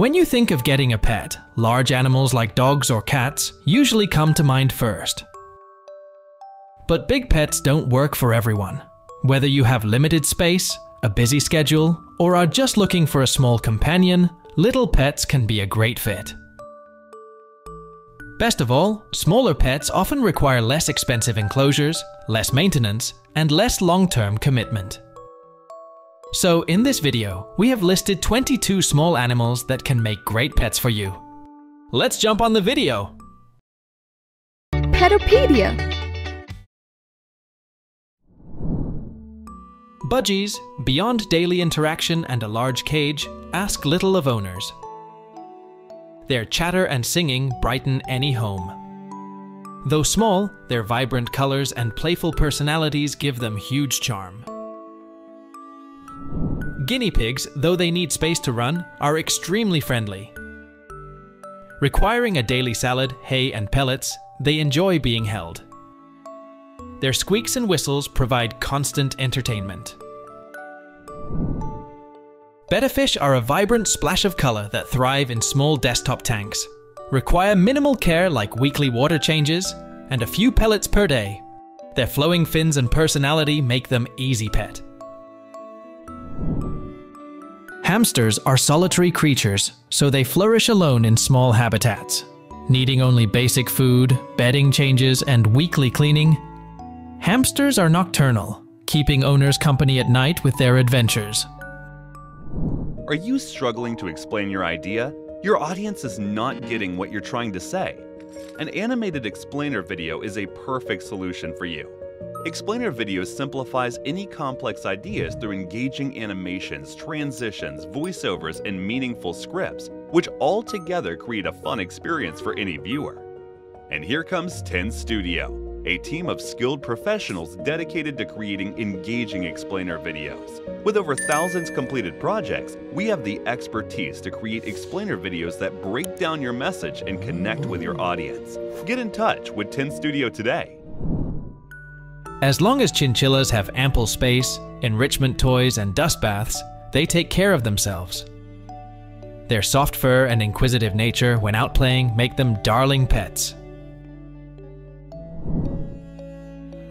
When you think of getting a pet, large animals like dogs or cats usually come to mind first. But big pets don't work for everyone. Whether you have limited space, a busy schedule, or are just looking for a small companion, little pets can be a great fit. Best of all, smaller pets often require less expensive enclosures, less maintenance, and less long-term commitment. So in this video, we have listed 22 small animals that can make great pets for you. Let's jump on the video! Petopedia Budgies, beyond daily interaction and a large cage, ask little of owners. Their chatter and singing brighten any home. Though small, their vibrant colors and playful personalities give them huge charm. Guinea pigs, though they need space to run, are extremely friendly. Requiring a daily salad, hay and pellets, they enjoy being held. Their squeaks and whistles provide constant entertainment. Betta fish are a vibrant splash of color that thrive in small desktop tanks, require minimal care like weekly water changes, and a few pellets per day. Their flowing fins and personality make them easy pet. Hamsters are solitary creatures, so they flourish alone in small habitats. Needing only basic food, bedding changes, and weekly cleaning, hamsters are nocturnal, keeping owners company at night with their adventures. Are you struggling to explain your idea? Your audience is not getting what you're trying to say. An animated explainer video is a perfect solution for you. Explainer video simplifies any complex ideas through engaging animations, transitions, voiceovers, and meaningful scripts, which all together create a fun experience for any viewer. And here comes 10 Studio a team of skilled professionals dedicated to creating engaging explainer videos. With over thousands completed projects, we have the expertise to create explainer videos that break down your message and connect with your audience. Get in touch with 10 Studio today. As long as chinchillas have ample space, enrichment toys, and dust baths, they take care of themselves. Their soft fur and inquisitive nature when out playing make them darling pets.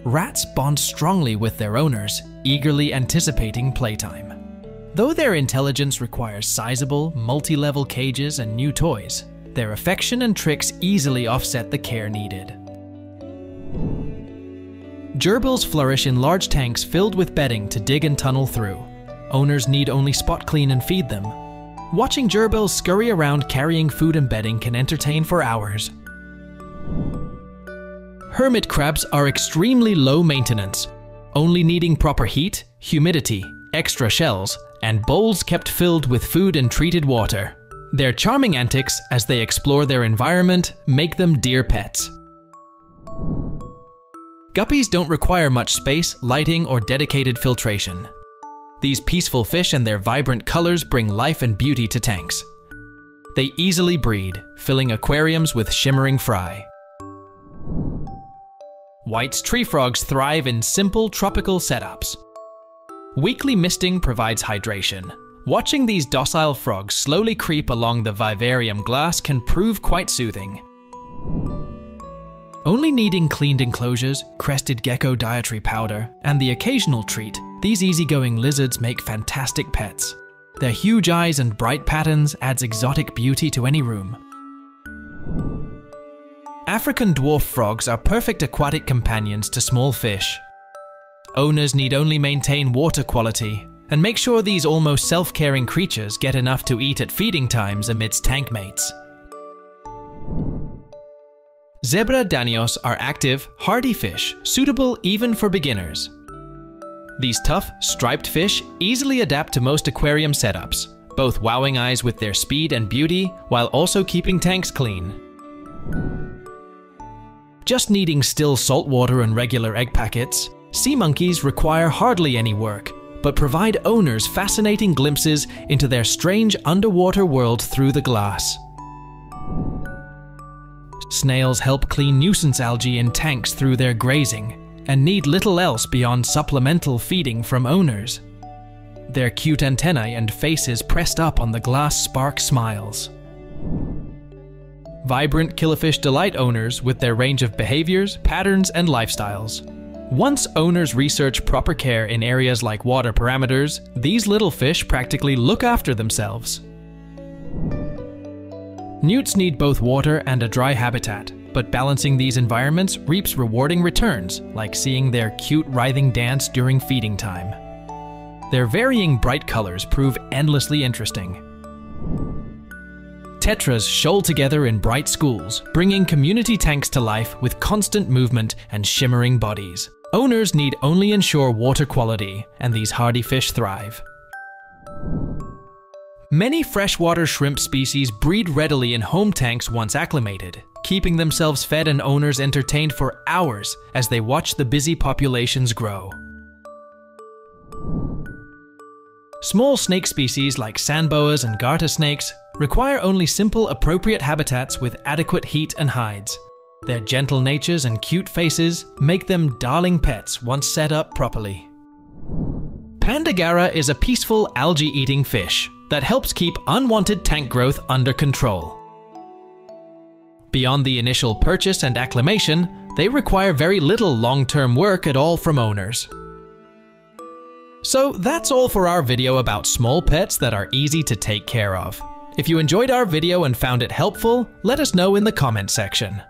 Rats bond strongly with their owners, eagerly anticipating playtime. Though their intelligence requires sizable, multi-level cages and new toys, their affection and tricks easily offset the care needed. Gerbils flourish in large tanks filled with bedding to dig and tunnel through. Owners need only spot clean and feed them. Watching gerbils scurry around carrying food and bedding can entertain for hours. Hermit crabs are extremely low maintenance, only needing proper heat, humidity, extra shells, and bowls kept filled with food and treated water. Their charming antics as they explore their environment make them dear pets. Guppies don't require much space, lighting, or dedicated filtration. These peaceful fish and their vibrant colors bring life and beauty to tanks. They easily breed, filling aquariums with shimmering fry. White's tree frogs thrive in simple tropical setups. Weekly misting provides hydration. Watching these docile frogs slowly creep along the vivarium glass can prove quite soothing. Only needing cleaned enclosures, crested gecko dietary powder, and the occasional treat, these easygoing lizards make fantastic pets. Their huge eyes and bright patterns adds exotic beauty to any room. African dwarf frogs are perfect aquatic companions to small fish. Owners need only maintain water quality and make sure these almost self-caring creatures get enough to eat at feeding times amidst tank mates. Zebra danios are active, hardy fish, suitable even for beginners. These tough, striped fish easily adapt to most aquarium setups, both wowing eyes with their speed and beauty while also keeping tanks clean. Just needing still salt water and regular egg packets, sea monkeys require hardly any work, but provide owners fascinating glimpses into their strange underwater world through the glass. Snails help clean nuisance algae in tanks through their grazing, and need little else beyond supplemental feeding from owners. their cute antennae and faces pressed up on the glass spark smiles. Vibrant Killifish delight owners with their range of behaviors, patterns, and lifestyles. Once owners research proper care in areas like water parameters, these little fish practically look after themselves. Newts need both water and a dry habitat, but balancing these environments reaps rewarding returns, like seeing their cute writhing dance during feeding time. Their varying bright colors prove endlessly interesting. Tetras shoal together in bright schools, bringing community tanks to life with constant movement and shimmering bodies. Owners need only ensure water quality, and these hardy fish thrive. Many freshwater shrimp species breed readily in home tanks once acclimated, keeping themselves fed and owners entertained for hours as they watch the busy populations grow. Small snake species like sand boas and garter snakes require only simple, appropriate habitats with adequate heat and hides. Their gentle natures and cute faces make them darling pets once set up properly. Panda garra is a peaceful algae-eating fish that helps keep unwanted tank growth under control. Beyond the initial purchase and acclimation, they require very little long-term work at all from owners. So that's all for our video about small pets that are easy to take care of. If you enjoyed our video and found it helpful, let us know in the comment section.